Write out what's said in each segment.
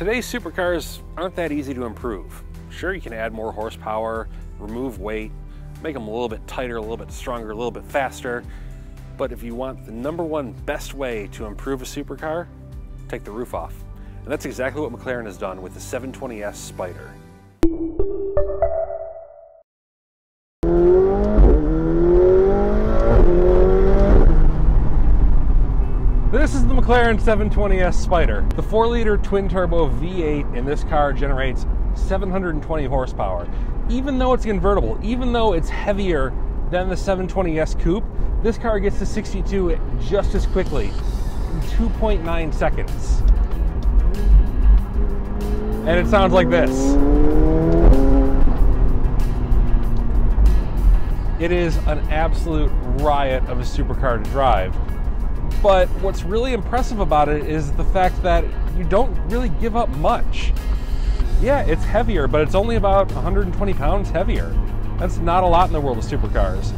Today's supercars aren't that easy to improve. Sure, you can add more horsepower, remove weight, make them a little bit tighter, a little bit stronger, a little bit faster. But if you want the number one best way to improve a supercar, take the roof off. And that's exactly what McLaren has done with the 720S Spider. This is the McLaren 720S Spider. The 4-liter twin-turbo V8 in this car generates 720 horsepower. Even though it's convertible, even though it's heavier than the 720S Coupe, this car gets to 62 just as quickly, in 2.9 seconds. And it sounds like this. It is an absolute riot of a supercar to drive. But what's really impressive about it is the fact that you don't really give up much. Yeah, it's heavier, but it's only about 120 pounds heavier. That's not a lot in the world of supercars.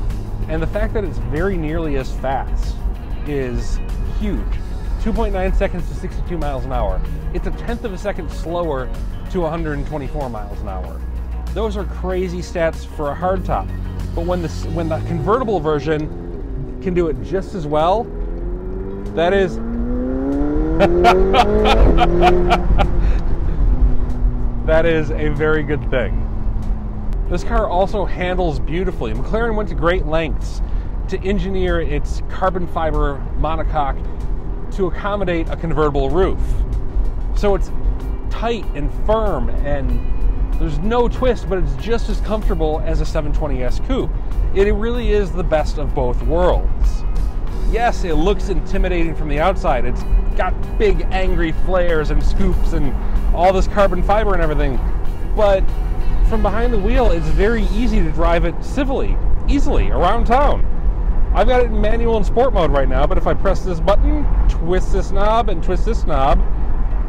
And the fact that it's very nearly as fast is huge. 2.9 seconds to 62 miles an hour. It's a tenth of a second slower to 124 miles an hour. Those are crazy stats for a hardtop. But when the, when the convertible version can do it just as well, that is. that is a very good thing. This car also handles beautifully. McLaren went to great lengths to engineer its carbon fiber monocoque to accommodate a convertible roof. So it's tight and firm and there's no twist, but it's just as comfortable as a 720S coupe. It really is the best of both worlds yes, it looks intimidating from the outside. It's got big angry flares and scoops and all this carbon fiber and everything. But from behind the wheel, it's very easy to drive it civilly, easily around town. I've got it in manual and sport mode right now, but if I press this button, twist this knob, and twist this knob,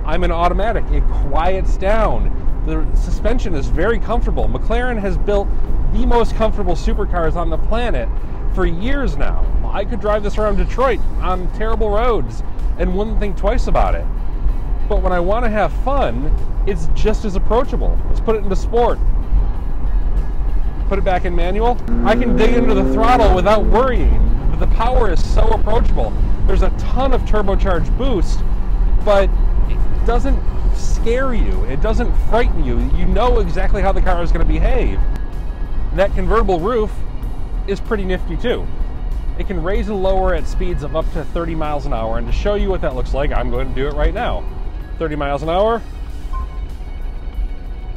I'm in automatic. It quiets down. The suspension is very comfortable. McLaren has built the most comfortable supercars on the planet for years now. I could drive this around Detroit on terrible roads and wouldn't think twice about it. But when I want to have fun, it's just as approachable. Let's put it into sport. Put it back in manual. I can dig into the throttle without worrying. The power is so approachable. There's a ton of turbocharged boost, but it doesn't scare you. It doesn't frighten you. You know exactly how the car is going to behave. That convertible roof is pretty nifty too. It can raise and lower at speeds of up to 30 miles an hour. And to show you what that looks like, I'm going to do it right now. 30 miles an hour.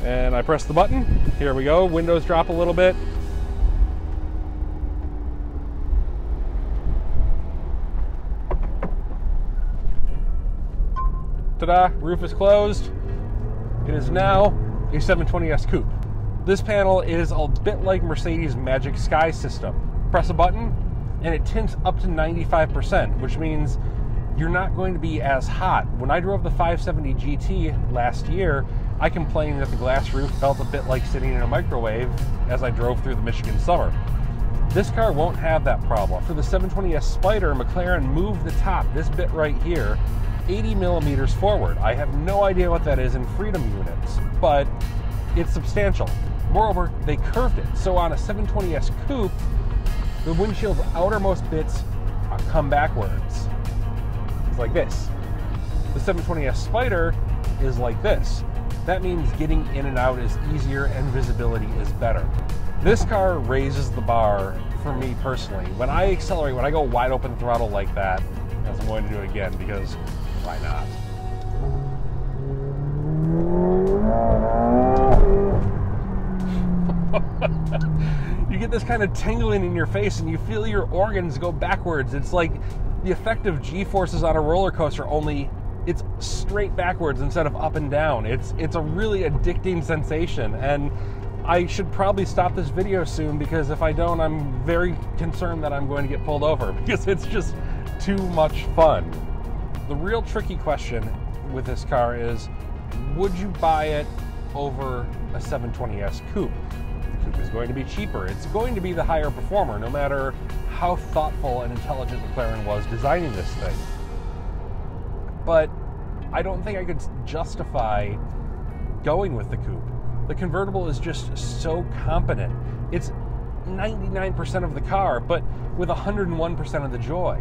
And I press the button. Here we go. Windows drop a little bit. Ta-da, roof is closed. It is now a 720S Coupe. This panel is a bit like Mercedes Magic Sky system. Press a button, and it tints up to 95%, which means you're not going to be as hot. When I drove the 570 GT last year, I complained that the glass roof felt a bit like sitting in a microwave as I drove through the Michigan summer. This car won't have that problem. For the 720S Spider, McLaren moved the top, this bit right here, 80 millimeters forward. I have no idea what that is in freedom units, but it's substantial. Moreover, they curved it. So on a 720S Coupe, the windshield's outermost bits uh, come backwards. It's like this. The 720S Spider is like this. That means getting in and out is easier and visibility is better. This car raises the bar for me personally. When I accelerate, when I go wide open throttle like that, as I'm going to do it again because why not? Get this kind of tingling in your face and you feel your organs go backwards. It's like the effect of G forces on a roller coaster, only it's straight backwards instead of up and down. It's it's a really addicting sensation and I should probably stop this video soon because if I don't, I'm very concerned that I'm going to get pulled over because it's just too much fun. The real tricky question with this car is would you buy it over a 720S coupe? Coupe is going to be cheaper. It's going to be the higher performer, no matter how thoughtful and intelligent McLaren was designing this thing. But I don't think I could justify going with the coupe. The convertible is just so competent. It's 99% of the car, but with 101% of the joy.